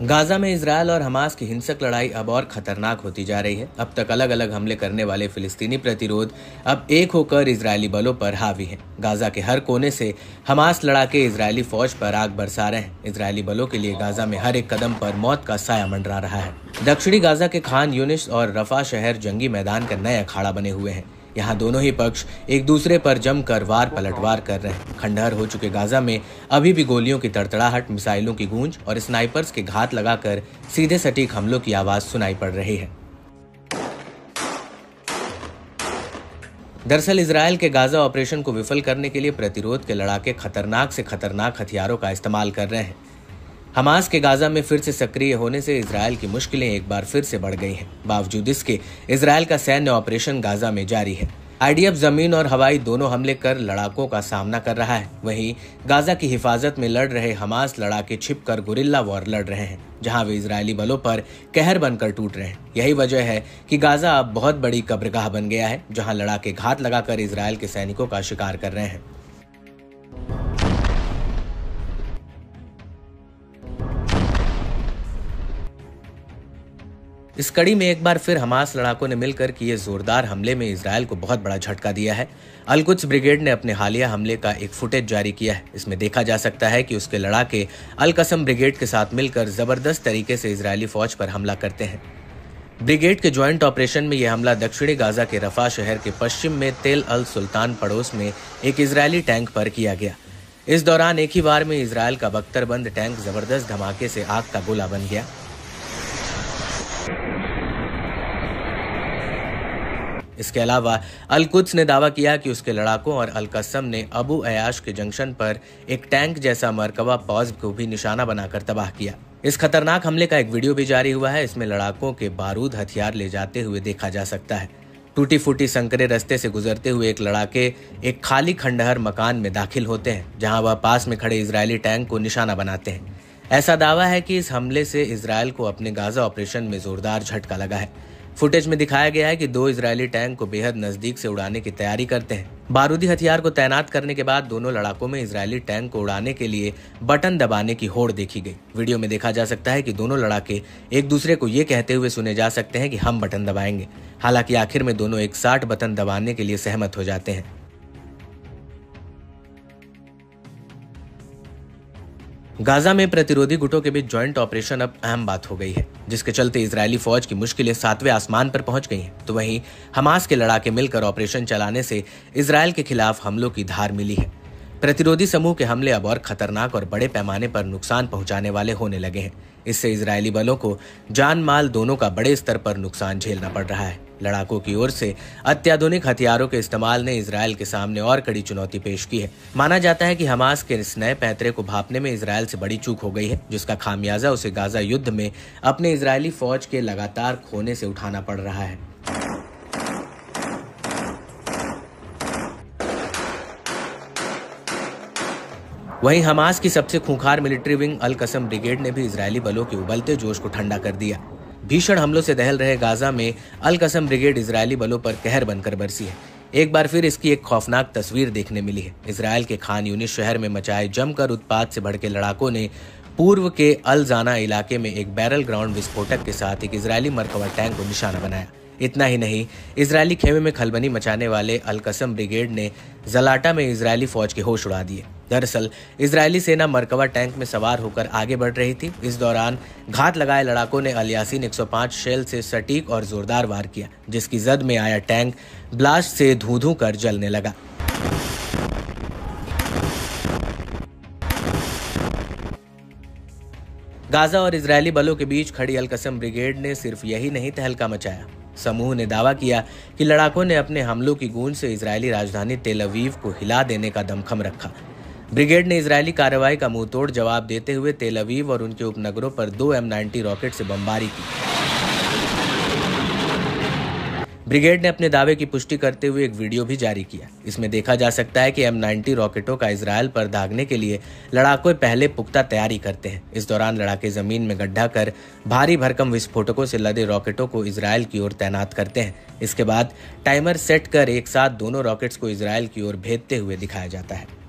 Gaza में Israel और Hamas की हिंसक लड़ाई अब और खतरनाक होती जा रही है। अब तक अलग अलग हमले करने वाले फिलिस्तीनी प्रतिरोध अब एक होकर इसराइली बलों पर हावी हैं। गाजा के हर कोने से हमास लड़ाके इजरायली फौज पर आग बरसा रहे हैं। इसराइली बलों के लिए गाजा में हर एक कदम पर मौत का साया मंडरा रहा है। दक्षिणी गाजा के खान यूनिस और रफा शहर जंगी मैदान का नया अखाड़ा बने हुए हैं। यहाँ दोनों ही पक्ष एक दूसरे पर जमकर वार पलटवार कर रहे हैं। खंडहर हो चुके गाजा में अभी भी गोलियों की तड़तड़ाहट, मिसाइलों की गूंज और स्नाइपर्स के घात लगाकर सीधे सटीक हमलों की आवाज़ सुनाई पड़ रही है। दरअसल इसराइल के गाजा ऑपरेशन को विफल करने के लिए प्रतिरोध के लड़ाके खतरनाक से खतरनाक हथियारों का इस्तेमाल कर रहे हैं। हमास के गाजा में फिर से सक्रिय होने से इसराइल की मुश्किलें एक बार फिर से बढ़ गई हैं। बावजूद इसके इसराइल का सैन्य ऑपरेशन गाजा में जारी है। आईडीएफ ज़मीन और हवाई दोनों हमले कर लड़ाकों का सामना कर रहा है। वहीं गाजा की हिफाजत में लड़ रहे हमास लड़ाके छिप कर गुरिल्ला वॉर लड़ रहे हैं, जहाँ वे इजरायली बलों पर कहर बनकर टूट रहे हैं। यही वजह है कि गाजा अब बहुत बड़ी कब्रगाह बन गया है, जहाँ लड़ाके घात लगाकर इसराइल के सैनिकों का शिकार कर रहे हैं। इस कड़ी में एक बार फिर हमास लड़ाकों ने मिलकर किए जोरदार हमले में इसराइल को बहुत बड़ा झटका दिया है। अलकुत्स ब्रिगेड ने अपने हालिया हमले का एक फुटेज जारी किया है। इसमें देखा जा सकता है कि उसके लड़ाके अलकसम ब्रिगेड के साथ मिलकर ज़बरदस्त तरीके से इसराइली फौज पर हमला करते हैं। ब्रिगेड के ज्वाइंट ऑपरेशन में यह हमला दक्षिणी गाजा के रफा शहर के पश्चिम में तेल अल सुल्तान पड़ोस में एक इसराइली टैंक पर किया गया। इस दौरान एक ही बार में इसराइल का बख्तरबंद टैंक ज़बरदस्त धमाके से आग का गोला बन गया। इसके अलावा अलकुद्स ने दावा किया कि उसके लड़ाकों और अलकसम ने अबू अयाश के जंक्शन पर एक टैंक जैसा मरकबा पौज को भी निशाना बनाकर तबाह किया। इस खतरनाक हमले का एक वीडियो भी जारी हुआ है, इसमें लड़ाकों के बारूद हथियार ले जाते हुए देखा जा सकता है। टूटी फूटी संकरे रस्ते से गुजरते हुए एक लड़ाके एक खाली खंडहर मकान में दाखिल होते हैं, जहाँ वह पास में खड़े इजरायली टैंक को निशाना बनाते हैं। ऐसा दावा है कि इस हमले से इसराइल को अपने गाजा ऑपरेशन में जोरदार झटका लगा है। फुटेज में दिखाया गया है कि दो इजरायली टैंक को बेहद नज़दीक से उड़ाने की तैयारी करते हैं। बारूदी हथियार को तैनात करने के बाद दोनों लड़ाकों में इजरायली टैंक को उड़ाने के लिए बटन दबाने की होड़ देखी गई। वीडियो में देखा जा सकता है कि दोनों लड़ाके एक दूसरे को ये कहते हुए सुने जा सकते हैं कि हम बटन दबाएँगे। हालाँकि आखिर में दोनों एक साठ बटन दबाने के लिए सहमत हो जाते हैं। गाजा में प्रतिरोधी गुटों के बीच ज्वाइंट ऑपरेशन अब अहम बात हो गई है, जिसके चलते इजरायली फौज की मुश्किलें सातवें आसमान पर पहुँच गई हैं। तो वहीं हमास के लड़ाके मिलकर ऑपरेशन चलाने से इसराइल के खिलाफ हमलों की धार मिली है। प्रतिरोधी समूह के हमले अब और खतरनाक और बड़े पैमाने पर नुकसान पहुँचाने वाले होने लगे हैं। इससे इजरायली बलों को जान माल दोनों का बड़े स्तर पर नुकसान झेलना पड़ रहा है। लड़ाकों की ओर से अत्याधुनिक हथियारों के इस्तेमाल ने इसराइल के सामने और कड़ी चुनौती पेश की है। माना जाता है कि हमास के इस नए पैतरे को भापने में इसराइल से बड़ी चूक हो गई है, जिसका खामियाजा उसे गाजा युद्ध में अपने इसराइली फौज के लगातार खोने से उठाना पड़ रहा है। वहीं हमास की सबसे खूंखार मिलिट्री विंग अल कसम ब्रिगेड ने भी इजरायली बलों के उबलते जोश को ठंडा कर दिया। भीषण हमलों से दहल रहे गाजा में अल कसम ब्रिगेड इसराइली बलों पर कहर बनकर बरसी है। एक बार फिर इसकी एक खौफनाक तस्वीर देखने मिली है। इसराइल के खान यूनिस शहर में मचाए जमकर उत्पाद से भड़के लड़ाकों ने पूर्व के अल जाना इलाके में एक बैरल ग्राउंड विस्फोटक के साथ एक इसराइली मरकबा टैंक को निशाना बनाया। इतना ही नहीं इसराइली खेमे में खलबनी मचाने वाले अलकसम ब्रिगेड ने जलाटा में इसराइली फौज के होश उड़ा दिए। दरअसल इसराइली सेना मरकवा टैंक में सवार होकर आगे बढ़ रही थी। इस दौरान घात लगाए लड़ाकों ने अलियासीन 105 शेल से सटीक और जोरदार वार किया, जिसकी जद में आया टैंक ब्लास्ट से धू धू कर जलने लगा। गाजा और इजरायली बलों के बीच खड़ी अलकसम ब्रिगेड ने सिर्फ़ यही नहीं, तहलका मचाया। समूह ने दावा किया कि लड़ाकों ने अपने हमलों की गूंज से इजरायली राजधानी तेलवीव को हिला देने का दमखम रखा। ब्रिगेड ने इजरायली कार्रवाई का मुंहतोड़ जवाब देते हुए तेल अवीव और उनके उपनगरों पर दो एम नाइन्टी रॉकेट से बमबारी की। ब्रिगेड ने अपने दावे की पुष्टि करते हुए एक वीडियो भी जारी किया। इसमें देखा जा सकता है कि एम नाइन्टी रॉकेटों का इसराइल पर दागने के लिए लड़ाकों पहले पुख्ता तैयारी करते हैं। इस दौरान लड़ाके ज़मीन में गड्ढा कर भारी भरकम विस्फोटकों से लदे रॉकेटों को इसराइल की ओर तैनात करते हैं। इसके बाद टाइमर सेट कर एक साथ दोनों रॉकेट्स को इसराइल की ओर भेजते हुए दिखाया जाता है।